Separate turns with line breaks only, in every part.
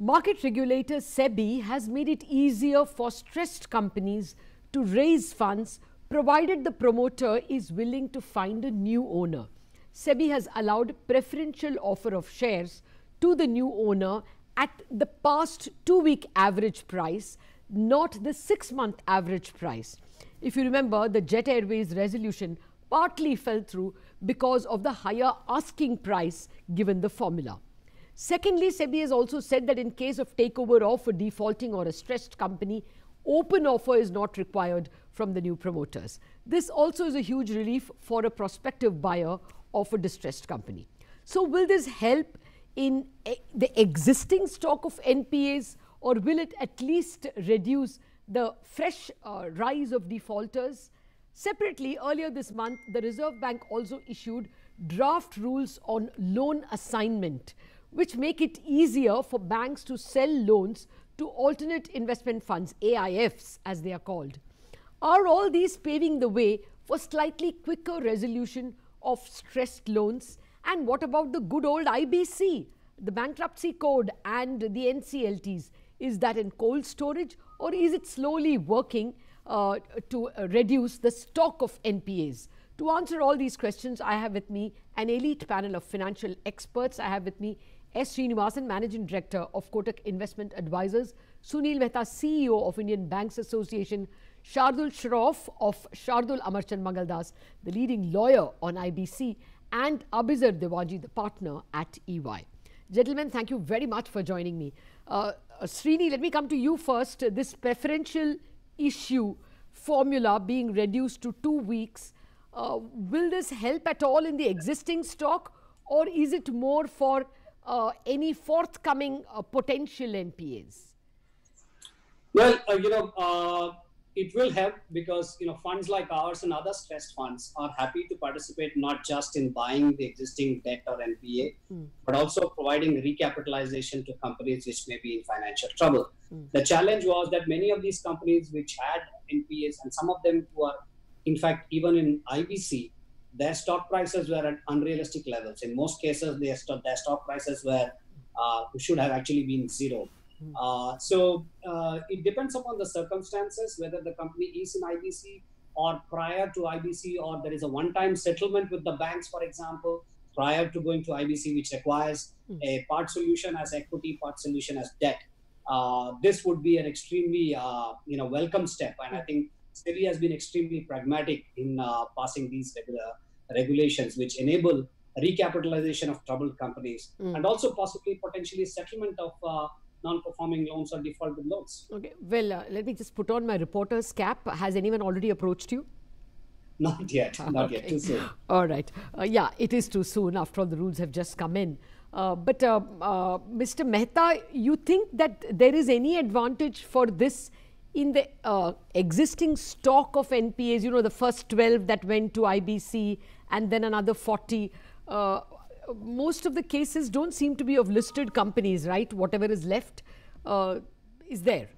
Market regulator SEBI has made it easier for stressed companies to raise funds provided the promoter is willing to find a new owner. SEBI has allowed preferential offer of shares to the new owner at the past two week average price, not the six month average price. If you remember, the Jet Airways resolution partly fell through because of the higher asking price given the formula. Secondly, SEBI has also said that in case of takeover offer defaulting or a stressed company, open offer is not required from the new promoters. This also is a huge relief for a prospective buyer of a distressed company. So will this help in the existing stock of NPAs or will it at least reduce the fresh uh, rise of defaulters? Separately, earlier this month, the Reserve Bank also issued draft rules on loan assignment which make it easier for banks to sell loans to alternate investment funds, AIFs as they are called. Are all these paving the way for slightly quicker resolution of stressed loans? And what about the good old IBC, the bankruptcy code and the NCLTs? Is that in cold storage or is it slowly working uh, to reduce the stock of NPAs? To answer all these questions, I have with me an elite panel of financial experts. I have with me S. Srinivasan, Managing Director of Kotak Investment Advisors, Sunil Mehta, CEO of Indian Banks Association, Shardul Shroff of Shardul Amarchand Mangaldas, the leading lawyer on IBC, and Abizar Diwanji, the partner at EY. Gentlemen, thank you very much for joining me. Uh, uh, Srini, let me come to you first. This preferential issue formula being reduced to two weeks, uh, will this help at all in the existing stock or is it more for uh, any forthcoming uh, potential NPAs?
Well, uh, you know, uh, it will help because you know funds like ours and other stressed funds are happy to participate not just in buying the existing debt or NPA, mm. but also providing recapitalization to companies which may be in financial trouble. Mm. The challenge was that many of these companies which had NPAs and some of them who are in fact even in IBC their stock prices were at unrealistic levels. In most cases, their, st- their stock prices were uh, should have actually been zero. Hmm. Uh, so uh, it depends upon the circumstances whether the company is in IBC or prior to IBC, or there is a one-time settlement with the banks, for example, prior to going to IBC, which requires mm. a part solution as equity, part solution as debt. Uh, this would be an extremely uh, you know welcome step, and I hmm. think SEBI has been extremely pragmatic in uh, passing these regular regulations which enable recapitalization of troubled companies mm. and also possibly potentially settlement of uh, non-performing loans or defaulted loans.
Okay, well, uh, let me just put on my reporter's cap. Has anyone already approached you?
Not yet, not okay. yet, too soon.
All right. Uh, yeah, it is too soon. After all, the rules have just come in. Uh, but uh, uh, Mr. Mehta, you think that there is any advantage for this in the uh, existing stock of NPAs, you know, the first 12 that went to IBC and then another 40, uh, most of the cases don't seem to be of listed companies, right? Whatever is left uh, is there.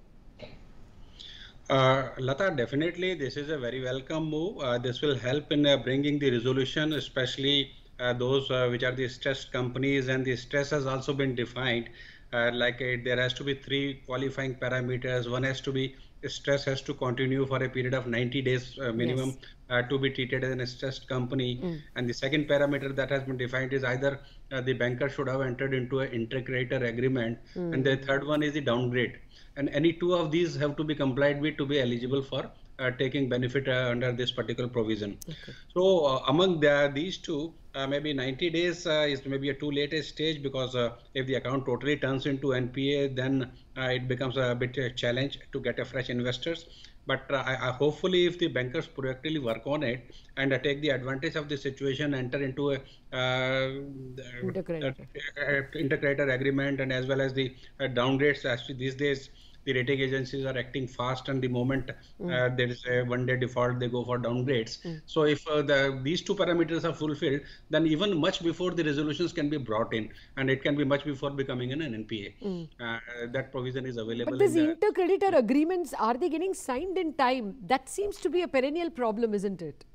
Uh, Lata, definitely this is a very welcome move. Uh, this will help in uh, bringing the resolution, especially uh, those uh, which are the stressed companies and the stress has also been defined. like there has to be three qualifying parameters. One has to be stress has to continue for a period of 90 days uh, minimum yes. uh, to be treated as a stressed company. Mm. And the second parameter that has been defined is either uh, the banker should have entered into an inter-creditor agreement, mm. and the third one is the downgrade. And any two of these have to be complied with to be eligible for uh, taking benefit uh, under this particular provision. Okay. So uh, among the, these two, maybe 90 days is maybe a too late stage because if the account totally turns into NPA, then it becomes a bit a challenge to get a fresh investors but uh, I, I, hopefully if the bankers proactively work on it and uh, take the advantage of the situation enter into a uh, inter-creditor. agreement and as well as the downgrades actually these days the rating agencies are acting fast and the moment mm. uh, there is a one day default they go for downgrades mm. so if uh, the these two parameters are fulfilled then even much before the resolutions can be brought in and it can be much before becoming an npa mm. uh, that provision is available
but these in intercreditor agreements are they getting signed in time that seems to be a perennial problem isn't it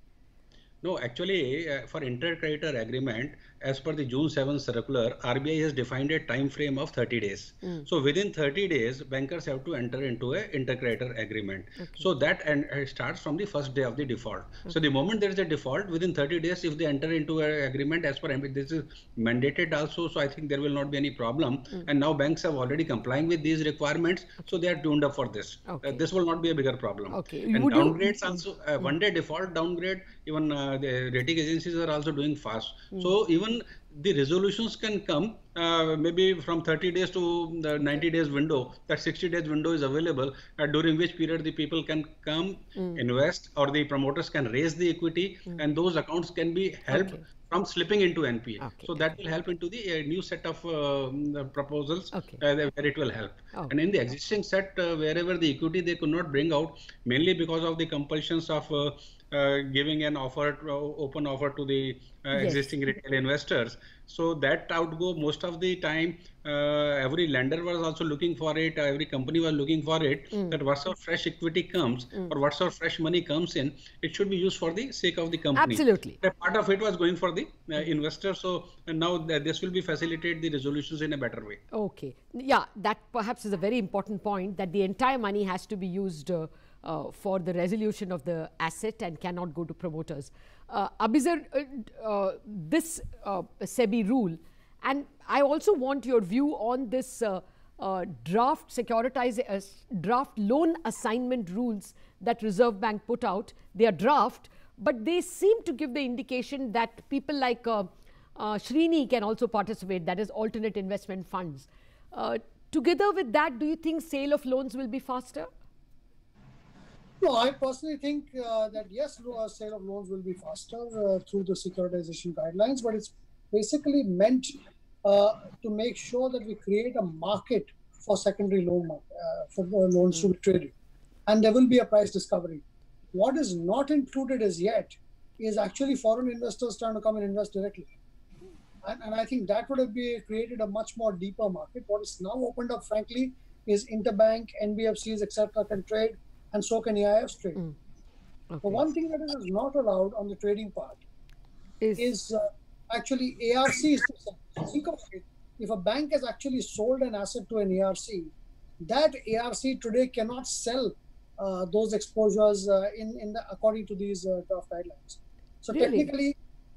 No, actually, uh, for inter-creditor agreement, as per the June 7 circular, RBI has defined a time frame of 30 days. Mm. So within 30 days, bankers have to enter into a inter-creditor agreement. Okay. So that and uh, starts from the first day of the default. Okay. So the moment there is a default, within 30 days, if they enter into an agreement as per this is mandated also. So I think there will not be any problem. Mm. And now banks have already complying with these requirements, so they are tuned up for this. Uh, okay. This will not be a bigger problem. Okay. And Would downgrades you... also uh, one day default downgrade even uh, the rating agencies are also doing fast. Mm. So even the resolutions can come uh, maybe from 30 days to the 90 days window. That 60 days window is available uh, during which period the people can come mm. invest or the promoters can raise the equity mm. and those accounts can be helped okay from slipping into NPA. Okay. So that will help into the uh, new set of uh, proposals okay. uh, where it will help. Oh. And in the existing set, uh, wherever the equity they could not bring out, mainly because of the compulsions of uh, uh, giving an offer, open offer to the yes. existing retail investors. So that outgo most of the time, uh, every lender was also looking for it. Uh, every company was looking for it. Mm. That what's of fresh equity comes mm. or what's of fresh money comes in, it should be used for the sake of the company.
Absolutely.
A part of it was going for the uh, investor. So now this will be facilitate the resolutions in a better way.
Okay. Yeah, that perhaps is a very important point that the entire money has to be used. Uh, uh, for the resolution of the asset and cannot go to promoters. Uh, Abizar, uh, uh this uh, SEBI rule, and I also want your view on this uh, draft securitize draft loan assignment rules that Reserve Bank put out. They are draft, but they seem to give the indication that people like Srini can also participate, that is alternate investment funds. together with that, do you think sale of loans will be faster?
No, I personally think uh, that yes, uh, sale of loans will be faster uh, through the securitization guidelines, but it's basically meant uh, to make sure that we create a market for secondary loan uh, for loans to be traded, and there will be a price discovery. What is not included as yet is actually foreign investors trying to come and invest directly. And, and I think that would have be created a much more deeper market. What is now opened up, frankly, is interbank, NBFCs, etc., can trade and so can AIFs trade. Mm. Okay. But one thing that is not allowed on the trading part is, is uh, actually ARCs to. Think of it. If a bank has actually sold an asset to an ARC, that ARC today cannot sell uh, those exposures uh, in, in the, according to these uh, draft guidelines. So really? technically,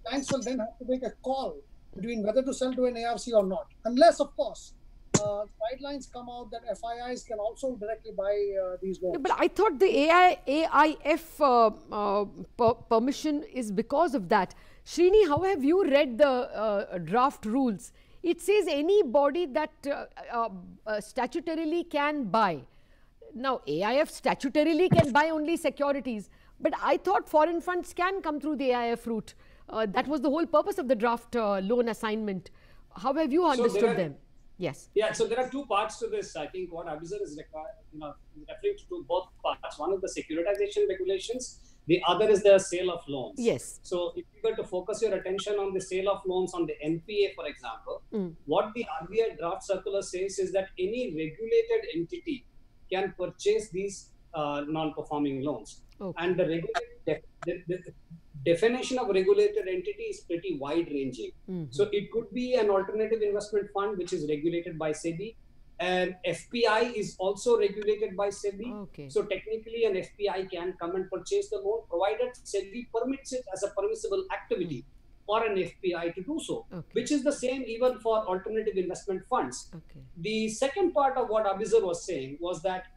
banks will then have to make a call between whether to sell to an ARC or not, unless, of course, uh, guidelines come out that FIIs can also directly buy uh, these loans.
but I thought the AI, AIF uh, uh, per permission is because of that. Srini, how have you read the uh, draft rules? It says any body that uh, statutorily can buy. Now, AIF statutorily can buy only securities, but I thought foreign funds can come through the AIF route. that was the whole purpose of the draft loan assignment. How have you understood so them? Yes.
Yeah. So there are two parts to this. I think what Abizar is you know, referring to both parts. One is the securitization regulations. The other is the sale of loans.
Yes.
So if you were to focus your attention on the sale of loans on the NPA, for example, mm. what the RBI draft circular says is that any regulated entity can purchase these uh, non-performing loans. Okay. And the regulated, the, the, definition of regulated entity is pretty wide ranging. Mm-hmm. So it could be an alternative investment fund which is regulated by SEBI. And FPI is also regulated by SEBI. Okay. So technically, an FPI can come and purchase the loan provided SEBI permits it as a permissible activity mm-hmm. for an FPI to do so, okay. which is the same even for alternative investment funds. Okay. The second part of what Abizar was saying was that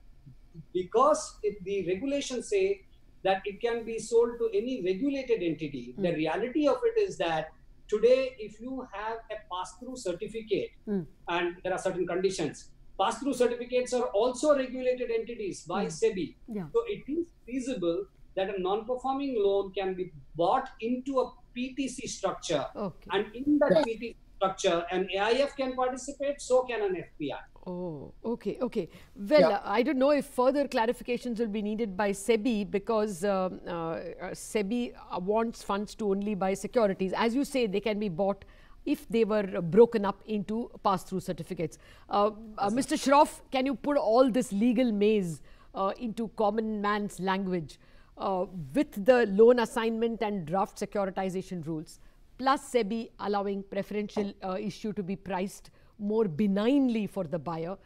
because the regulations say that it can be sold to any regulated entity. Mm. The reality of it is that today, if you have a pass through certificate mm. and there are certain conditions, pass through certificates are also regulated entities by mm. SEBI. Yeah. So it is feasible that a non performing loan can be bought into a PTC structure. Okay. And in that yeah. PTC structure, an AIF can participate, so can an FPI.
Oh, okay, okay. Well, yeah. uh, I don't know if further clarifications will be needed by SEBI because um, uh, uh, SEBI wants funds to only buy securities. As you say, they can be bought if they were broken up into pass-through certificates. Uh, uh, Mr. Shroff, can you put all this legal maze uh, into common man's language? uh, with the loan assignment and draft securitization rules, plus SEBI allowing preferential uh, issue to be priced more benignly for the buyer,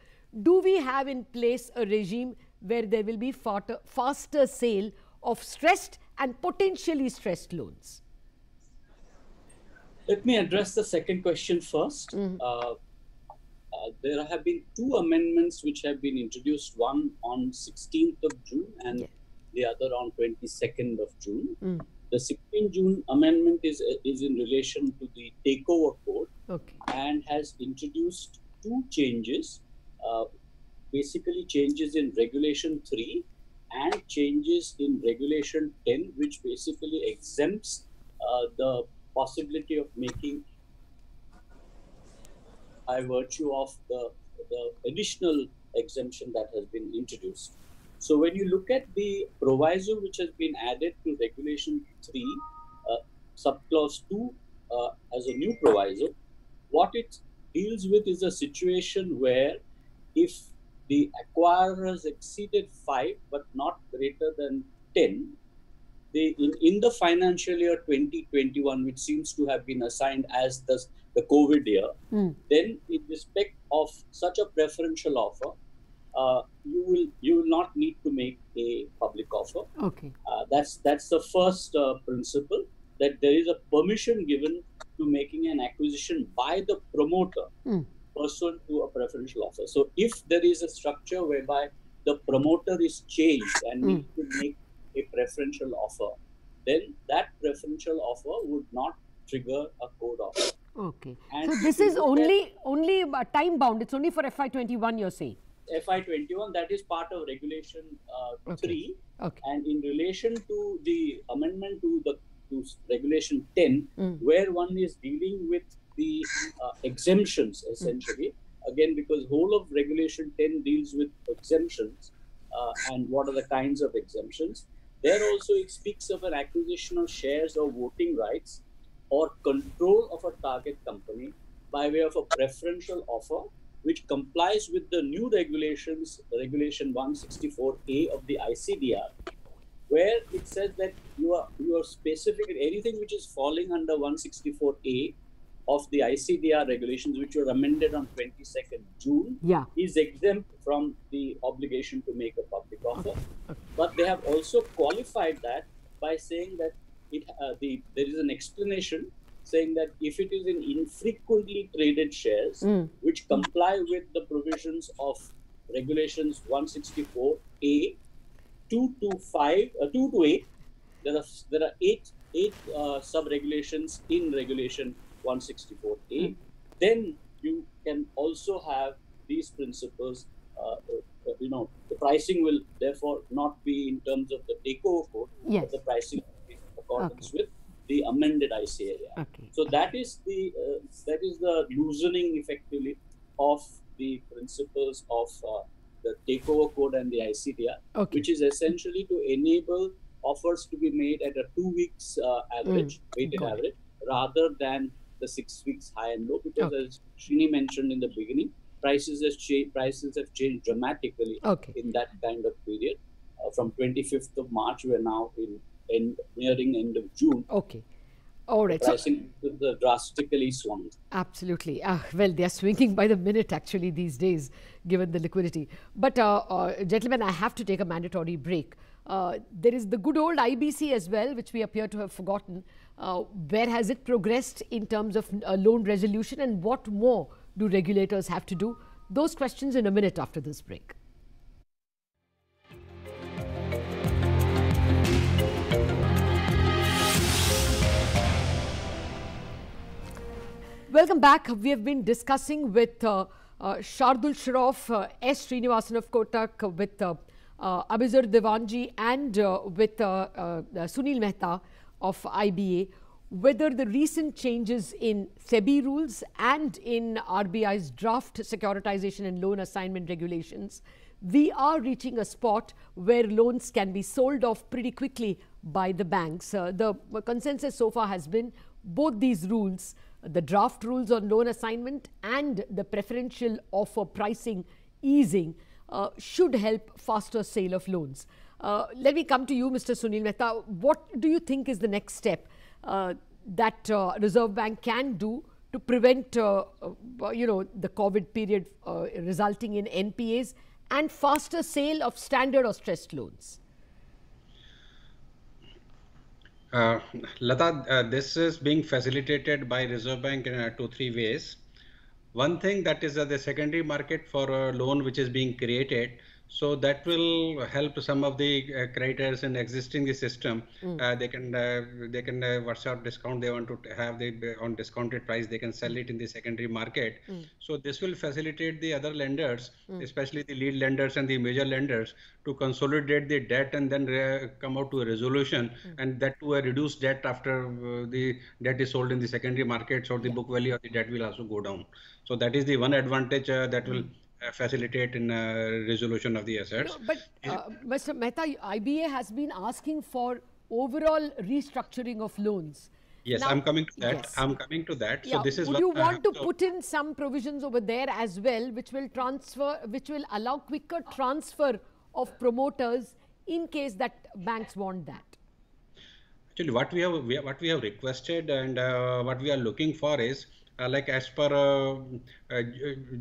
do we have in place a regime where there will be faster, faster sale of stressed and potentially stressed loans?
Let me address the second question 1st mm -hmm. uh, uh, there have been two amendments which have been introduced, one on 16th of June and yeah. the other on 22nd of June. Mm. The 16th June amendment is, is in relation to the takeover code
okay.
and has introduced two changes, uh, basically changes in regulation 3 and changes in regulation 10, which basically exempts uh, the possibility of making by virtue of the, the additional exemption that has been introduced. So when you look at the proviso which has been added to regulation 3, uh, subclause 2 uh, as a new proviso, what it deals with is a situation where if the acquirer has exceeded 5 but not greater than 10, they, in, in the financial year 2021, which seems to have been assigned as the, the COVID year, mm. then in respect of such a preferential offer, uh, you will you will not need to make a public offer.
Okay.
Uh, that's that's the first uh, principle that there is a permission given to making an acquisition by the promoter mm. pursuant to a preferential offer. So if there is a structure whereby the promoter is changed and mm. needs to make a preferential offer, then that preferential offer would not trigger a code offer.
Okay. And so this is only only time bound. It's only for FY21. You're saying.
FY21 that is part of regulation uh,
okay.
3
okay.
and in relation to the amendment to the to regulation 10
mm.
where one is dealing with the uh, exemptions essentially mm. again because whole of regulation 10 deals with exemptions uh, and what are the kinds of exemptions there also it speaks of an acquisition of shares or voting rights or control of a target company by way of a preferential offer, which complies with the new regulations, Regulation 164A of the ICDR, where it says that you are you are specific anything which is falling under 164A of the ICDR regulations, which were amended on 22nd June,
yeah.
is exempt from the obligation to make a public offer.
Okay. Okay.
But they have also qualified that by saying that it uh, the there is an explanation saying that if it is in infrequently traded shares,
mm.
which comply with the provisions of regulations 164A, 2 to 5, uh, 2 to 8, there are there are eight eight uh, sub regulations in regulation 164A,
mm.
then you can also have these principles. Uh, uh, you know, the pricing will therefore not be in terms of the takeover code,
yes.
but the pricing in accordance
okay.
with the amended ICDR.
Okay.
So that is the uh, that is the loosening effectively of the principles of uh, the takeover code and the ICDR,
okay.
which is essentially to enable offers to be made at a two weeks uh, average,
Mm,
weighted
got it.
average, rather than the six weeks high and low. Because
Okay.
as Srini mentioned in the beginning, prices has changed. Prices have changed dramatically
Okay.
in that kind of period. Uh, from 25th of March, we are now in end, nearing end of June.
Okay. All right. So,
Pricing uh, drastically swung.
Absolutely. Uh, well, they are swinging by the minute actually these days, given the liquidity. But, uh, uh, gentlemen, I have to take a mandatory break. Uh, there is the good old IBC as well, which we appear to have forgotten. Uh, where has it progressed in terms of uh, loan resolution and what more do regulators have to do? Those questions in a minute after this break. Welcome back. We have been discussing with uh, uh, Shardul Shroff, uh, S. Srinivasan of Kotak, with uh, uh, Abizar Diwanji and uh, with uh, Sunil Mehta of IBA, whether the recent changes in SEBI rules and in RBI's draft securitization and loan assignment regulations, we are reaching a spot where loans can be sold off pretty quickly by the banks. The consensus so far has been both these rules the draft rules on loan assignment and the preferential offer pricing easing uh, should help faster sale of loans. Uh, let me come to you, Mr. Sunil Mehta. What do you think is the next step uh, that uh, Reserve Bank can do to prevent, uh, uh, you know, the COVID period resulting in NPAs and faster sale of standard or stressed loans?
Uh, Lata, uh, this is being facilitated by Reserve Bank in uh, two, three ways. One thing that is uh, the secondary market for a loan which is being created so that will help some of the uh, creditors in existing the system. Mm. Uh, they can uh, they can uh, what sort of discount they want to have the on discounted price. They can sell it in the secondary market. Mm. So this will facilitate the other lenders, mm. especially the lead lenders and the major lenders, to consolidate the debt and then come out to a resolution, and that to a reduced debt after uh, the debt is sold in the secondary market. So the yeah. book value of the debt will also go down. So that is the one advantage uh, that will uh, facilitate in uh, resolution of the assets.
No, but uh, Mr. Mehta, IBA has been asking for overall restructuring of loans.
Yes, now, I'm coming to that. Yes. I'm coming to that.
Yeah.
So this is
Would you want to put in some provisions over there as well, which will transfer, which will allow quicker transfer of promoters in case that banks want that?
Actually, what we have, we, what we have requested and uh, what we are looking for is uh, like as per uh, uh,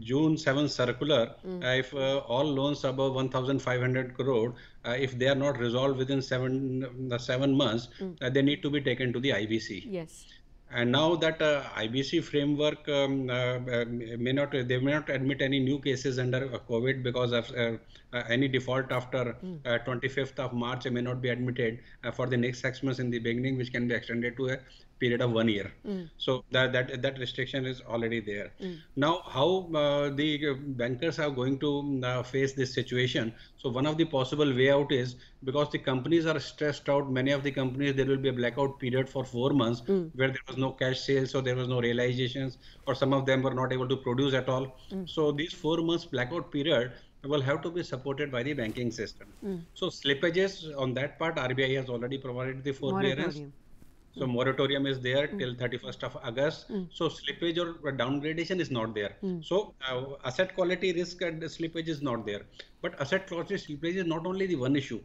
June 7 circular, mm. if all loans above 1,500 crore, if they are not resolved within seven seven months, mm. they need to be taken to the IBC.
Yes.
And now that uh, IBC framework um, uh, may not, they may not admit any new cases under COVID because of any default after mm. 25th of March may not be admitted for the next six months in the beginning, which can be extended to a period of one year. Mm. So that, that that restriction is already there. Mm. Now, how uh, the bankers are going to uh, face this situation? So one of the possible way out is because the companies are stressed out. Many of the companies there will be a blackout period for four months mm. where there was no cash sales, so there was no realizations, or some of them were not able to produce at all. Mm. So these four months blackout period will have to be supported by the banking system. Mm. So slippages on that part, RBI has already provided the forbearance. So moratorium is there mm. till 31st of August. Mm. So slippage or downgradation is not there. So uh, asset quality risk and slippage is not there. But asset quality slippage is not only the one issue.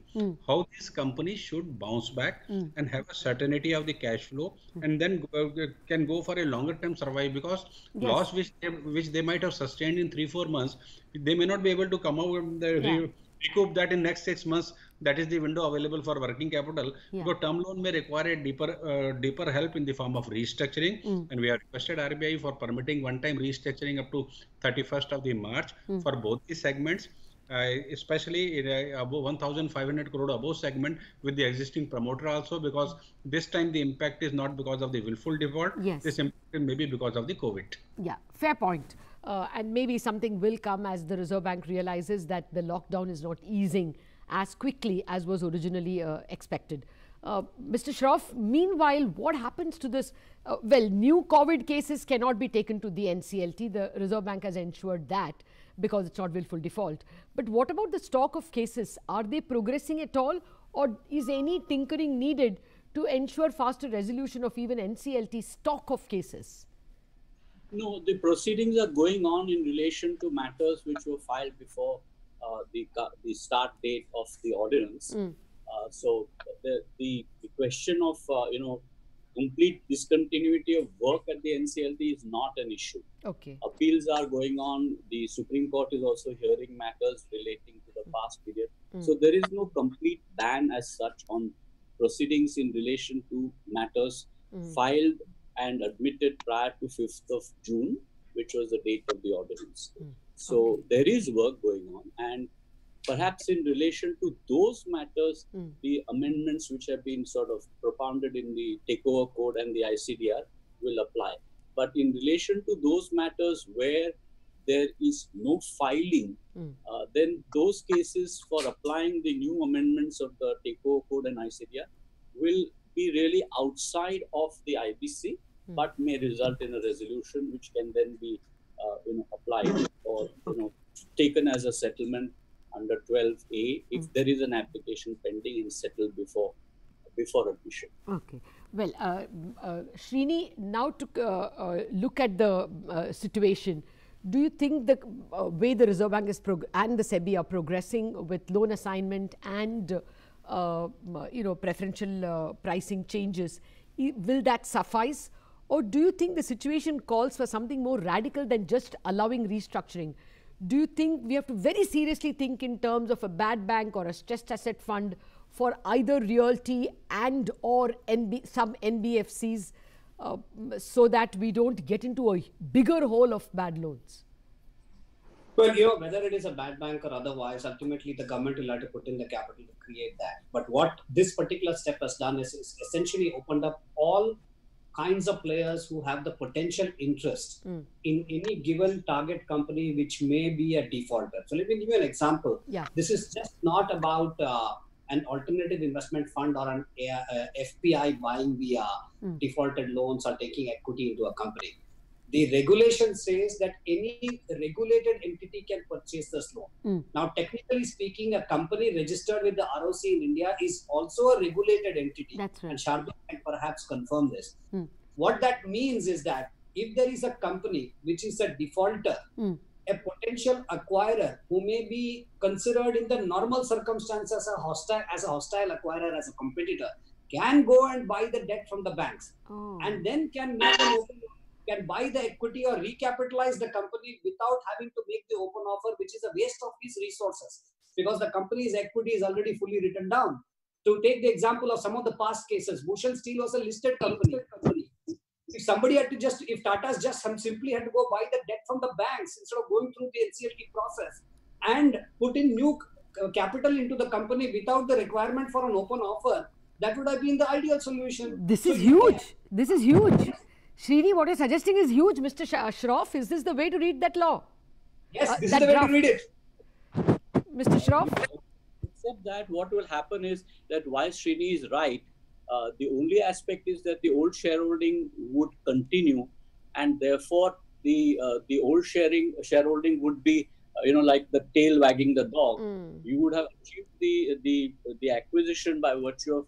How these companies should bounce back and have a certainty of the cash flow and then uh, can go for a longer term survive because yes. loss which they, which they might have sustained in three four months they may not be able to come out with the yeah recoup that in next six months that is the window available for working capital yeah. because term loan may require a deeper uh, deeper help in the form of restructuring mm. and we have requested RBI for permitting one time restructuring up to 31st of the March mm. for both the segments uh, especially in uh, above 1500 crore above segment with the existing promoter also because this time the impact is not because of the willful default
yes.
this impact may be because of the covid
yeah fair point uh, and maybe something will come as the Reserve Bank realizes that the lockdown is not easing as quickly as was originally uh, expected. Uh, Mr. Shroff, meanwhile, what happens to this? Uh, well, new COVID cases cannot be taken to the NCLT. The Reserve Bank has ensured that because it's not willful default. But what about the stock of cases? Are they progressing at all or is any tinkering needed to ensure faster resolution of even NCLT stock of cases?
No, the proceedings are going on in relation to matters which were filed before the the start date of the ordinance. Mm. Uh, so the, the, the question of uh, you know complete discontinuity of work at the NCLT is not an issue.
Okay.
Appeals are going on. The Supreme Court is also hearing matters relating to the past period. Mm. So there is no complete ban as such on proceedings in relation to matters mm. filed and admitted prior to 5th of June, which was the date of the ordinance. Mm. So okay. there is work going on, and perhaps in relation to those matters, mm. the amendments which have been sort of propounded in the takeover code and the ICDR will apply. But in relation to those matters where there is no filing, mm. uh, then those cases for applying the new amendments of the takeover code and ICDR will be really outside of the IBC, mm. but may result in a resolution which can then be, you know, applied or you know taken as a settlement under 12A if there is an application pending and settled before before admission.
Okay. Well, uh, uh, Srini, now to uh, uh, look at the uh, situation, do you think the way the Reserve Bank is and the SEBI are progressing with loan assignment and uh, you know, preferential uh, pricing changes. will that suffice? Or do you think the situation calls for something more radical than just allowing restructuring? Do you think we have to very seriously think in terms of a bad bank or a stressed asset fund for either realty and or NB, some NBFCs uh, so that we don't get into a bigger hole of bad loans?
Well, you know, whether it is a bad bank or otherwise, ultimately the government will have to put in the capital to create that. But what this particular step has done is, is essentially opened up all kinds of players who have the potential interest mm. in any given target company which may be a defaulter. So let me give you an example.
Yeah.
This is just not about uh, an alternative investment fund or an uh, FPI buying via mm. defaulted loans or taking equity into a company. The regulation says that any regulated entity can purchase this loan. Mm. Now, technically speaking, a company registered with the ROC in India is also a regulated entity.
That's right.
And Shardul can perhaps confirm this. Mm. What that means is that if there is a company which is a defaulter, mm. a potential acquirer who may be considered in the normal circumstances a hostile as a hostile acquirer as a competitor can go and buy the debt from the banks oh. and then can make an open can buy the equity or recapitalize the company without having to make the open offer, which is a waste of his resources because the company's equity is already fully written down. To take the example of some of the past cases, Bhushan Steel was a listed company. If somebody had to just, if Tata's just simply had to go buy the debt from the banks instead of going through the NCLT process and put in new capital into the company without the requirement for an open offer, that would have been the ideal solution.
This is huge. This is huge. Srini, what you're suggesting is huge, Mr. Shroff. Is this the way to read that law?
Yes, uh, this is the way draft. to read it.
Mr. Shroff?
Except that what will happen is that while Srini is right, uh, the only aspect is that the old shareholding would continue and therefore the uh, the old sharing shareholding would be uh, you know like the tail wagging the dog mm. you would have achieved the the the acquisition by virtue of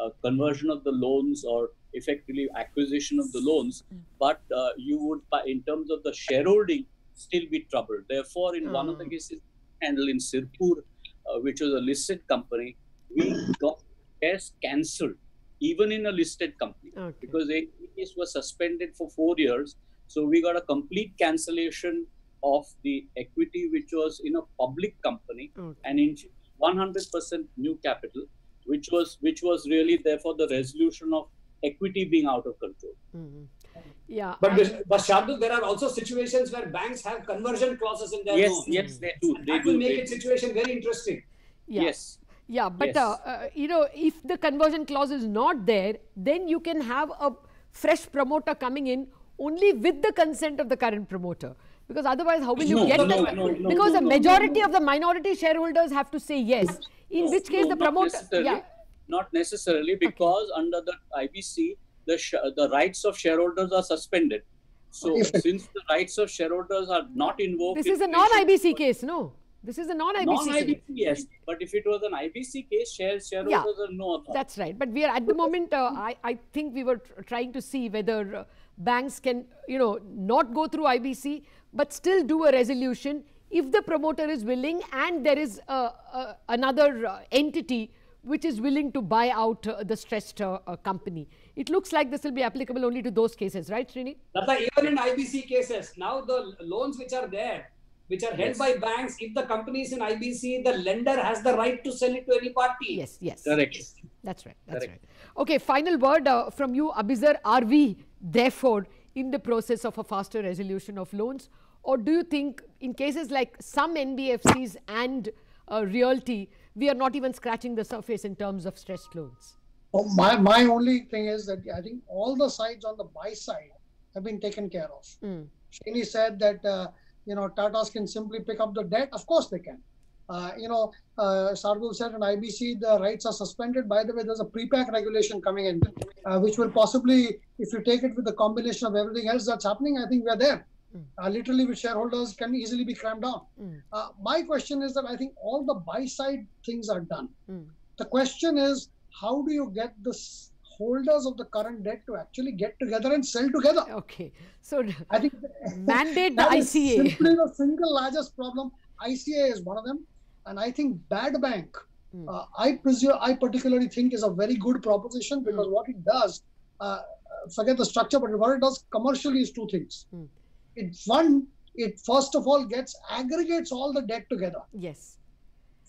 uh, conversion of the loans or effectively acquisition of the loans, mm. but uh, you would, in terms of the shareholding, still be troubled. Therefore, in mm. one of the hmm. cases handled in Sirpur, uh, which was a listed company, we got shares cancelled, even in a listed company, okay. because the case was suspended for four years. So we got a complete cancellation of the equity which was in a public company okay. and in 100% new capital which was which was really therefore the resolution of equity being out of control.
Mm-hmm. Yeah.
But, but Shardul, there are also situations where banks have conversion clauses in their
yes,
loans.
Yes, they do. They
that
do,
will make a situation very interesting.
Yeah.
Yes.
Yeah, but yes. uh, uh, you know, if the conversion clause is not there, then you can have a fresh promoter coming in only with the consent of the current promoter. Because otherwise, how will you
no,
get
no, the, no,
because the majority of the minority shareholders have to say yes. In which case, the promoter, yeah,
not necessarily because okay. under the IBC, the the rights of shareholders are suspended. So since the rights of shareholders are not invoked,
this is a non-IBC case, no? This is a non-IBC
non-IBC, yes. But if it was an IBC case, share, shareholders yeah, are no authority.
That's right. But we are at the moment, uh, I, I think we were trying to see whether uh, banks can, you know, not go through IBC, but still do a resolution if the promoter is willing and there is uh, uh another uh, entity which is willing to buy out uh, the stressed uh, uh, company. It looks like this will be applicable only to those cases, right, Srini?
That's even in IBC cases, now the loans which are there, which are held yes. by banks, if the company is in IBC, the lender has the right to sell it to any party.
Yes, yes.
Correct.
That's right. That's Correct. right. Okay, final word uh, from you, Abizar. Are we, therefore, in the process of a faster resolution of loans? Or do you think in cases like some NBFCs and uh, realty, we are not even scratching the surface in terms of stressed loans.
Oh, my, my only thing is that I think all the sides on the buy side have been taken care of. Mm. Srini said that, uh, you know, Tatas can simply pick up the debt. Of course they can. Uh, you know, uh, Shardul said in IBC, the rights are suspended. By the way, there's a pre-pack regulation coming in, uh, which will possibly, if you take it with the combination of everything else that's happening, I think we're there. Mm. Uh, literally, with shareholders can easily be crammed down. Mm. Uh, my question is that I think all the buy side things are done. Mm. The question is, how do you get the holders of the current debt to actually get together and sell together?
Okay, so
I think
mandate the ICA.
simply the single largest problem. ICA is one of them, and I think bad bank mm. uh, I presume I particularly think is a very good proposition because mm. what it does, uh, forget the structure, but what it does commercially is two things. It one, it first of all gets aggregates all the debt together.
Yes.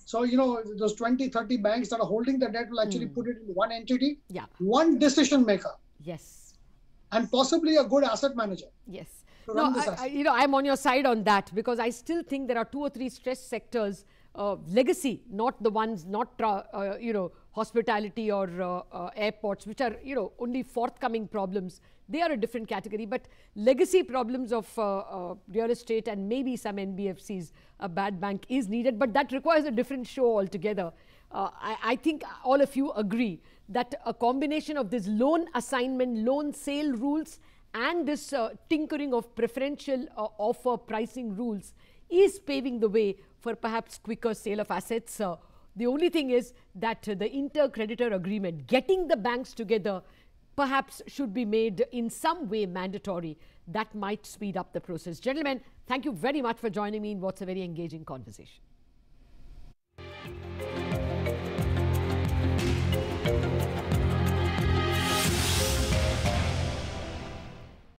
So, you know, those 20, 30 banks that are holding the debt will actually mm. put it in one entity,
yeah.
one decision maker.
Yes.
And possibly a good asset manager.
Yes. No, I, I, you know, I'm on your side on that because I still think there are two or three stress sectors, uh, legacy, not the ones, not, uh, you know, hospitality or uh, uh, airports, which are, you know, only forthcoming problems. They are a different category. But legacy problems of uh, real estate and maybe some NBFCs, a bad bank is needed. But that requires a different show altogether. I, I think all of you agree that a combination of this loan assignment, loan sale rules and this uh, tinkering of preferential uh, offer pricing rules is paving the way for perhaps quicker sale of assets. The only thing is that the inter-creditor agreement, getting the banks together, perhaps should be made in some way mandatory. That might speed up the process. Gentlemen, thank you very much for joining me in what's a very engaging conversation.